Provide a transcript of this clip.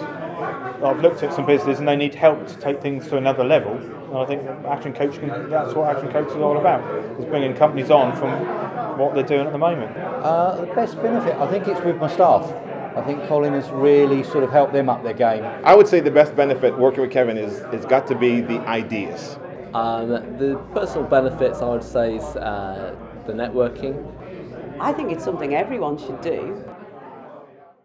I've looked at some businesses and they need help to take things to another level. And I think Action Coach can, that's what Action Coach is all about, is bringing companies on from what they're doing at the moment. Uh, the best benefit, I think it's with my staff. I think Colin has really sort of helped them up their game. I would say the best benefit working with Kevin is it's got to be the ideas. Um, the personal benefits, I would say, is uh, the networking. I think it's something everyone should do.